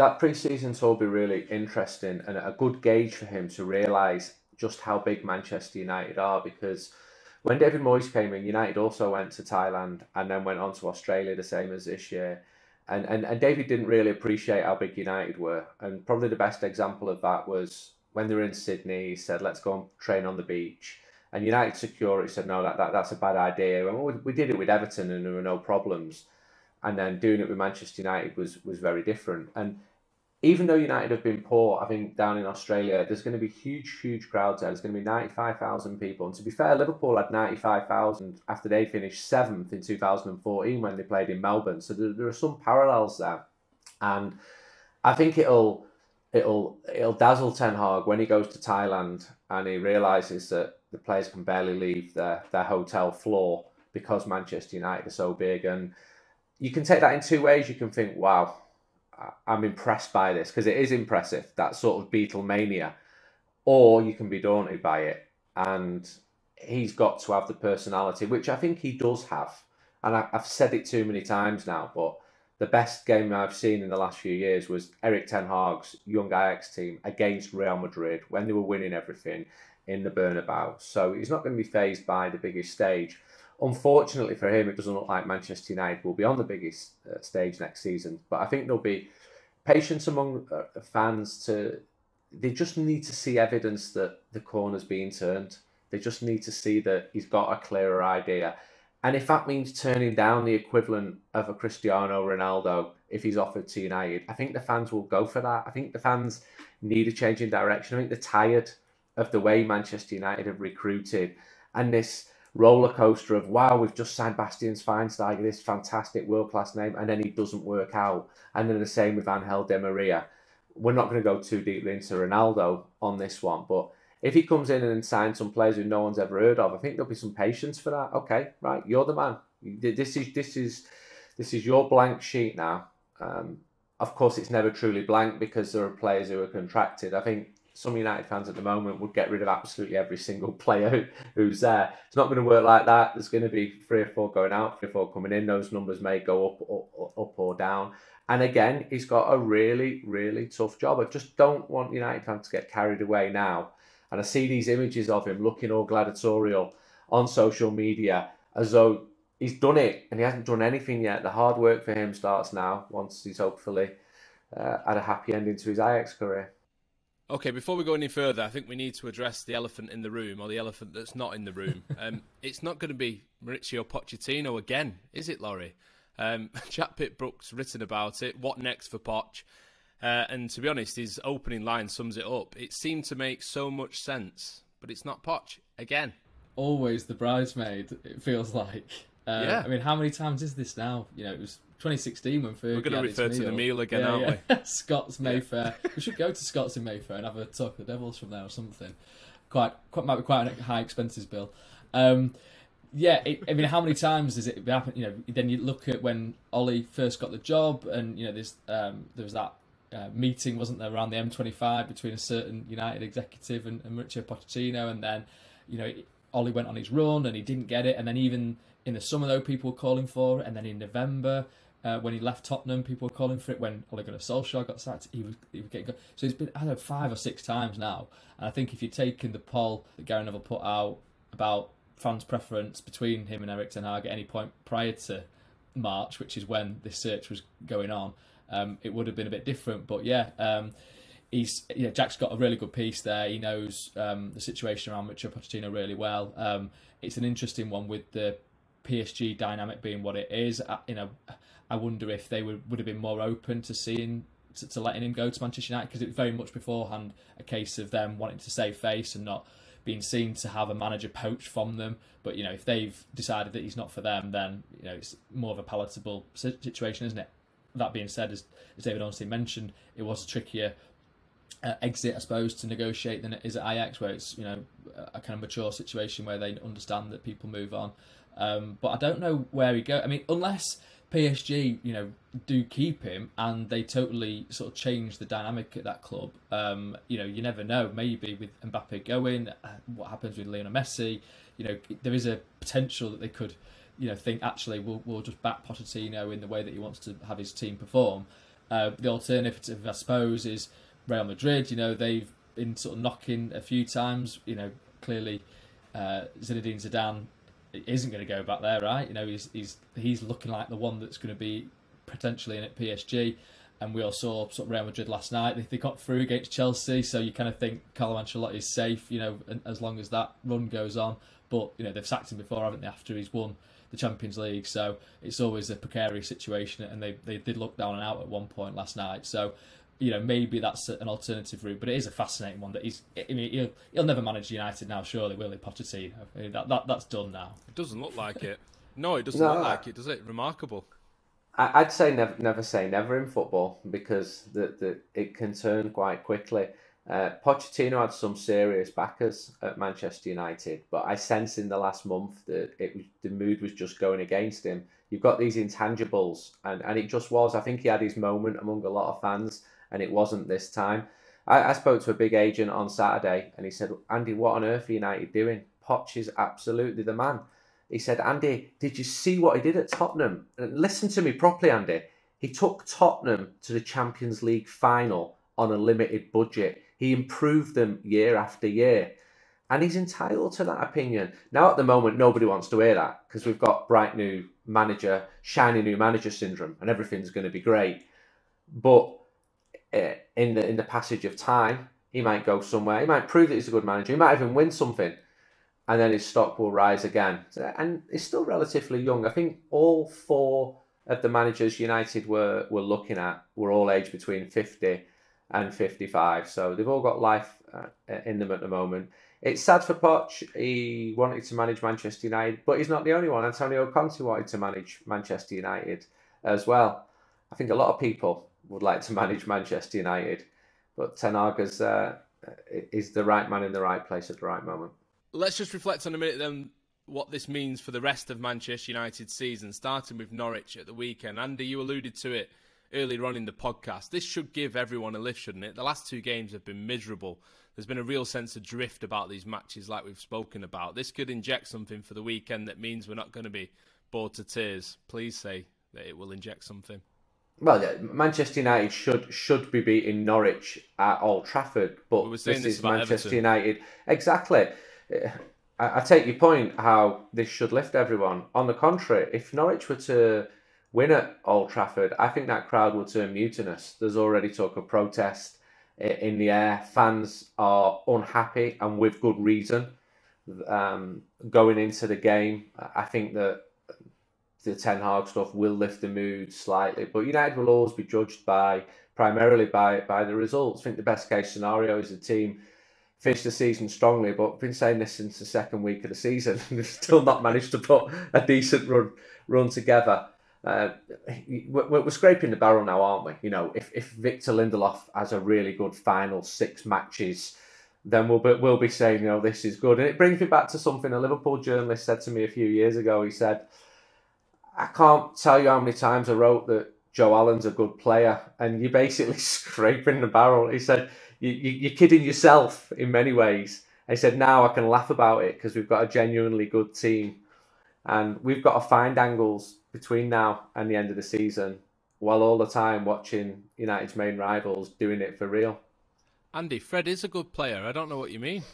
that pre-season tour will be really interesting and a good gauge for him to realise just how big Manchester United are because when David Moyes came in, United also went to Thailand and then went on to Australia the same as this year. And, and, and David didn't really appreciate how big United were. And probably the best example of that was when they were in Sydney, he said, let's go and train on the beach. And United security said, no, that, that that's a bad idea. And we, we did it with Everton and there were no problems. And then doing it with Manchester United was was very different. And even though United have been poor, I think down in Australia, there's going to be huge, huge crowds there. There's going to be 95,000 people. And to be fair, Liverpool had 95,000 after they finished seventh in 2014 when they played in Melbourne. So there, there are some parallels there. And I think it'll it'll it'll dazzle Ten Hag when he goes to Thailand and he realizes that the players can barely leave their, their hotel floor because Manchester United are so big. And you can take that in two ways. You can think, wow, I'm impressed by this because it is impressive, that sort of Beatlemania. Or you can be daunted by it. And he's got to have the personality, which I think he does have. And I, have said it too many times now, but the best game I've seen in the last few years was Erik Ten Hag's young Ajax team against Real Madrid when they were winning everything in the Bernabeu. So he's not going to be phased by the biggest stage. Unfortunately for him, it doesn't look like Manchester United will be on the biggest uh, stage next season. But I think there'll be patience among uh, fans to. They just need to see evidence that the corner's being turned. They just need to see that he's got a clearer idea. And if that means turning down the equivalent of a Cristiano Ronaldo if he's offered to United, I think the fans will go for that. I think the fans need a change in direction. I think they're tired of the way Manchester United have recruited and this roller coaster of wow, we've just signed Bastian Schweinsteiger, this fantastic world class name, and then he doesn't work out. And then the same with Angel Di Maria. We're not going to go too deeply into Ronaldo on this one, but if he comes in and signs some players who no one's ever heard of, I think there'll be some patience for that. Okay, right, you're the man. This is this is this is your blank sheet now. Um, of course, it's never truly blank because there are players who are contracted. I think some United fans at the moment would get rid of absolutely every single player who's there. It's not going to work like that. There's going to be three or four going out, three or four coming in. Those numbers may go up, up, up or down. And again, he's got a really, really tough job. I just don't want United fans to get carried away now. And I see these images of him looking all gladiatorial on social media as though he's done it and he hasn't done anything yet. The hard work for him starts now once he's hopefully uh, had a happy ending to his Ajax career. Okay, before we go any further, I think we need to address the elephant in the room, or the elephant that's not in the room. Um, it's not going to be Mauricio Pochettino again, is it, Laurie? Um, Jack Pitt-Brooks written about it. What next for Poch? Uh, and to be honest, his opening line sums it up. It seemed to make so much sense, but it's not Poch again. Always the bridesmaid. It feels like. Uh, yeah. I mean, how many times is this now? You know, it was 2016 when Fergie We're going to refer to the meal again, yeah, aren't yeah. we? Scott's Mayfair. we should go to Scott's in Mayfair and have a talk of the Devils from there or something. Quite, quite might be quite a high expenses bill. Um, yeah, it, I mean, how many times does it happen? You know, then you look at when Ole first got the job, and you know, there's um, there was that uh, meeting, wasn't there, around the M25 between a certain United executive and, and Mauricio Pochettino, and then you know, Ole went on his run and he didn't get it, and then even in the summer though, people were calling for it, and then in November uh, when he left Tottenham, people were calling for it. When Ole Gunnar Solskjaer got sacked, he was, he was getting good. So it's been I don't know five or six times now. And I think if you're taking the poll that Gary Neville put out about fans' preference between him and Erik Ten Hag at any point prior to March, which is when this search was going on, um, it would have been a bit different. But yeah. Um, he's you know, Jack's got a really good piece there. He knows um, the situation around Richard Pochettino really well. Um, it's an interesting one with the PSG dynamic being what it is. Uh, you know, I wonder if they would, would have been more open to seeing to, to letting him go to Manchester United because it was very much beforehand a case of them wanting to save face and not being seen to have a manager poached from them. But you know, if they've decided that he's not for them, then you know it's more of a palatable situation, isn't it? That being said, as, as David Ornstein mentioned, it was a trickier uh, exit, I suppose, to negotiate than it is at Ajax, where it's you know a kind of mature situation where they understand that people move on. Um, but I don't know where he go. I mean, unless PSG, you know, do keep him and they totally sort of change the dynamic at that club. Um, you know, you never know. Maybe with Mbappe going, uh, what happens with Lionel Messi? You know, there is a potential that they could, you know, think actually we'll we'll just back Pochettino in the way that he wants to have his team perform. Uh, the alternative, I suppose, is Real Madrid. You know, they've been sort of knocking a few times. You know, clearly uh, Zinedine Zidane isn't going to go back there, right? You know, he's he's he's looking like the one that's going to be potentially in at PSG. And we all saw sort of Real Madrid last night. They, they got through against Chelsea, so you kind of think Carlo Ancelotti is safe, you know, as long as that run goes on. But you know, they've sacked him before, haven't they? After he's won the Champions League, so it's always a precarious situation. And they they did look down and out at one point last night. So you know, maybe that's an alternative route, but it is a fascinating one. That he's, I mean, he'll, he'll never manage United now, surely, will he, Pochettino? I mean, that, that that's done now. It doesn't look like it. No, it doesn't no, look like it, does it? Remarkable. I'd say never, never say never in football because the, the it can turn quite quickly. Uh, Pochettino had some serious backers at Manchester United, but I sense in the last month that it was, the mood was just going against him. You've got these intangibles, and, and it just was. I think he had his moment among a lot of fans and it wasn't this time. I, I spoke to a big agent on Saturday, and he said, "Andy, what on earth are United doing? Poch is absolutely the man." He said, "Andy, did you see what he did at Tottenham? And listen to me properly, Andy. He took Tottenham to the Champions League final on a limited budget. He improved them year after year." and he's entitled to that opinion. Now, at the moment, nobody wants to hear that because we've got bright new manager, shiny new manager syndrome, and everything's going to be great. But in the in the passage of time, he might go somewhere. He might prove that he's a good manager. He might even win something, and then his stock will rise again. And he's still relatively young. I think all four of the managers United were were looking at were all aged between fifty and fifty five. So they've all got life uh, in them at the moment. It's sad for Poch. He wanted to manage Manchester United, but he's not the only one. Antonio Conte wanted to manage Manchester United as well. I think a lot of people would like to manage Manchester United, but Ten Hag is, uh, is the right man in the right place at the right moment. Let's just reflect on a minute then what this means for the rest of Manchester United's season, starting with Norwich at the weekend. Andy, you alluded to it earlier on in the podcast. This should give everyone a lift, shouldn't it? The last two games have been miserable. There's been a real sense of drift about these matches, like we've spoken about. This could inject something for the weekend that means we're not going to be bored to tears. Please say that it will inject something. Well, yeah, Manchester United should should be beating Norwich at Old Trafford, but we this, this is Manchester Everton. United. Exactly. I, I take your point how this should lift everyone. On the contrary, if Norwich were to win at Old Trafford, I think that crowd would turn mutinous. There's already talk of protest in the air. Fans are unhappy and with good reason. Um, going into the game, I think that the Ten Hag stuff will lift the mood slightly, but United will always be judged by primarily by by the results. I think the best case scenario is the team finish the season strongly, but I've been saying this since the second week of the season. They've still not managed to put a decent run run together. Uh, we're, we're, scraping the barrel now, aren't we? You know, if, if Victor Lindelof has a really good final six matches, then we'll be, we'll be saying, you know, this is good. And it brings me back to something a Liverpool journalist said to me a few years ago. He said, I can't tell you how many times I wrote that Joe Allen's a good player, and you're basically scraping the barrel. He said, you, you, are kidding yourself in many ways. He said, now I can laugh about it because we've got a genuinely good team. And we've got to find angles between now and the end of the season while all the time watching United's main rivals doing it for real. Andy, Fred is a good player. I don't know what you mean.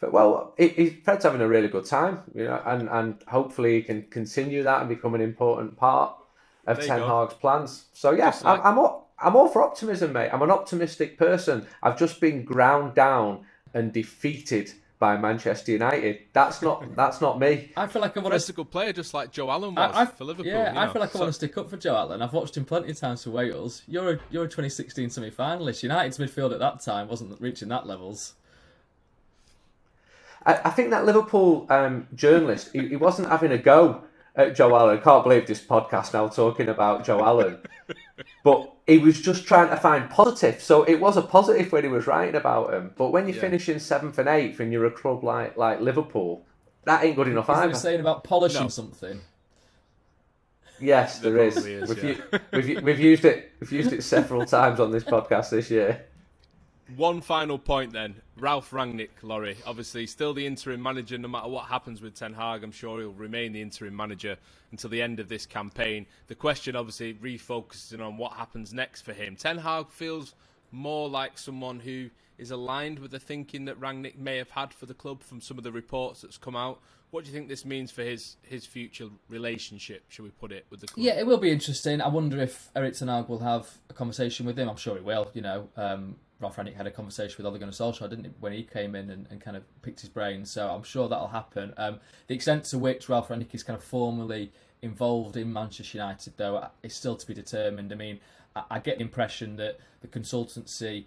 But, well, he, Fred's having a really good time, you know, and, and hopefully he can continue that and become an important part of Ten Hag's plans. So yeah, I'm, I'm all, I'm all for optimism, mate. I'm an optimistic person. I've just been ground down and defeated by Manchester United. That's not that's not me. I feel like I want Fred's a good player, just like Joe Allen was I, I, for Liverpool. Yeah, you know? I feel like I want to stick up for Joe Allen. I've watched him plenty of times for Wales. You're a you're a 2016 semi finalist. United's midfield at that time wasn't reaching that levels. I, I think that Liverpool um, journalist, he, he, wasn't having a go at Joe Allen. I can't believe this podcast now talking about Joe Allen. But he was just trying to find positive. So it was a positive when he was writing about him. But when you're yeah. finishing seventh and eighth and you're a club like like Liverpool, that ain't good enough is either. saying about polishing no. something? Yes, there, there is. is we've, yeah. we've, we've used it. We've used it several times on this podcast this year. One final point then. Ralf Rangnick, Laurie, obviously still the interim manager. No matter what happens with Ten Hag, I'm sure he'll remain the interim manager until the end of this campaign. The question, obviously, refocusing on what happens next for him. Ten Hag feels more like someone who is aligned with the thinking that Rangnick may have had for the club from some of the reports that's come out. What do you think this means for his his future relationship, should we put it, with the club? Yeah, it will be interesting. I wonder if Erik Ten Hag will have a conversation with him. I'm sure he will. You know, um, Ralf Rangnick had a conversation with Ole Gunnar Solskjaer, didn't he, when he came in and, and kind of picked his brain. So I'm sure that'll happen. Um, the extent to which Ralf Rangnick is kind of formally involved in Manchester United, though, is still to be determined. I mean, I, I get the impression that the consultancy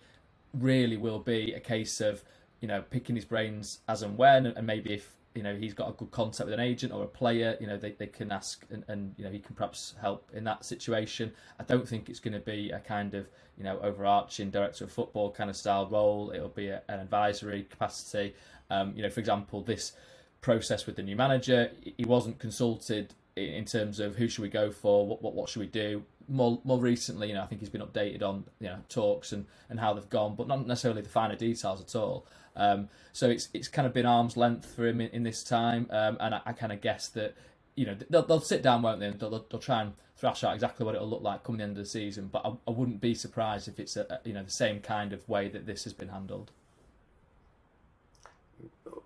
really will be a case of you know picking his brains as and when, and maybe if you know he's got a good contact with an agent or a player, you know they, they can ask and, and you know he can perhaps help in that situation. I don't think it's going to be a kind of you know overarching director of football kind of style role. It'll be a, an advisory capacity. Um, you know, for example, this process with the new manager, he wasn't consulted in terms of who should we go for, what what, what should we do. More more recently, you know, I think he's been updated on you know talks and, and how they've gone, but not necessarily the finer details at all. Um, so it's it's kind of been arm's length for him in, in this time, um, and I, I kind of guess that you know they'll, they'll sit down, won't they? They'll, they'll try and thrash out exactly what it'll look like coming the end of the season. But I, I wouldn't be surprised if it's a, you know the same kind of way that this has been handled.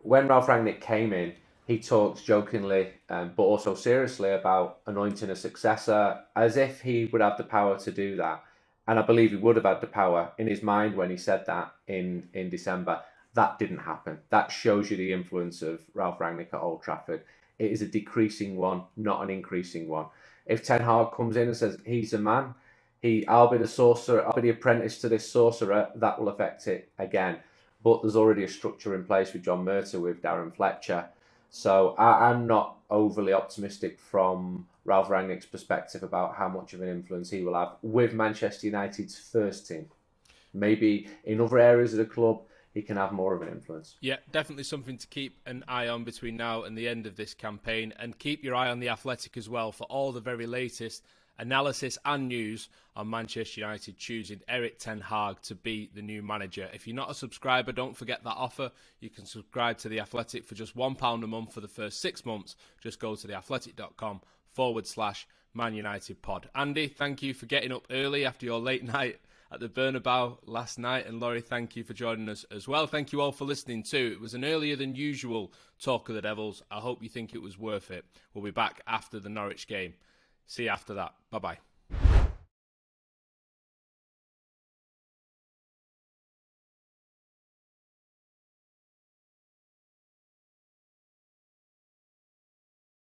When Ralf Rangnick came in, he talks jokingly um, but also seriously about anointing a successor as if he would have the power to do that. And I believe he would have had the power in his mind when he said that in, in December. That didn't happen. That shows you the influence of Ralf Rangnick at Old Trafford. It is a decreasing one, not an increasing one. If Ten Hag comes in and says he's a man, he I'll be the sorcerer, I'll be the apprentice to this sorcerer, that will affect it again. But there's already a structure in place with John Murtough, with Darren Fletcher so I, am not overly optimistic from Ralf Rangnick's perspective about how much of an influence he will have with Manchester United's first team. Maybe in other areas of the club, he can have more of an influence. Yeah, definitely something to keep an eye on between now and the end of this campaign. And keep your eye on the Athletic as well for all the very latest analysis and news on Manchester United choosing Erik Ten Hag to be the new manager. If you're not a subscriber, don't forget that offer. You can subscribe to The Athletic for just £1 a month for the first six months. Just go to theathletic.com forward slash Man United pod. Andy, thank you for getting up early after your late night at the Bernabeu last night. And Laurie, thank you for joining us as well. Thank you all for listening too. It was an earlier than usual talk of the Devils. I hope you think it was worth it. We'll be back after the Norwich game. See you after that. Bye bye.